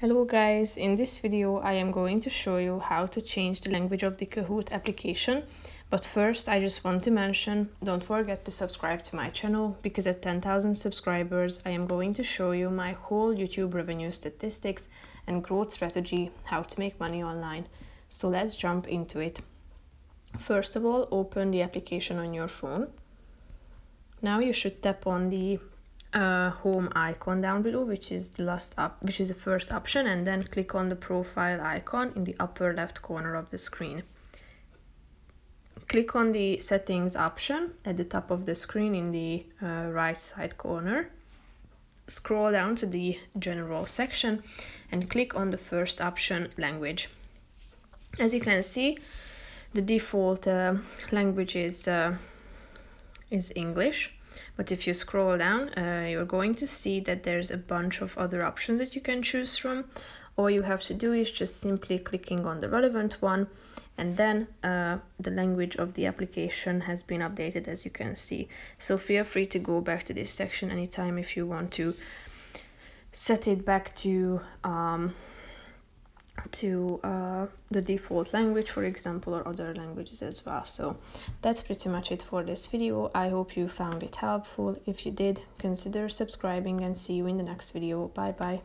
Hello guys, in this video I am going to show you how to change the language of the Kahoot application. But first I just want to mention, don't forget to subscribe to my channel because at 10,000 subscribers I am going to show you my whole YouTube revenue statistics and growth strategy, how to make money online. So let's jump into it. First of all, open the application on your phone. Now you should tap on the uh, home icon down below which is the last up which is the first option and then click on the profile icon in the upper left corner of the screen. Click on the settings option at the top of the screen in the uh, right side corner. Scroll down to the general section and click on the first option language. As you can see the default uh, language is uh, is English but if you scroll down, uh, you're going to see that there's a bunch of other options that you can choose from. All you have to do is just simply clicking on the relevant one and then uh, the language of the application has been updated as you can see. So feel free to go back to this section anytime if you want to set it back to um, to uh, the default language for example or other languages as well. So that's pretty much it for this video. I hope you found it helpful. If you did consider subscribing and see you in the next video. Bye bye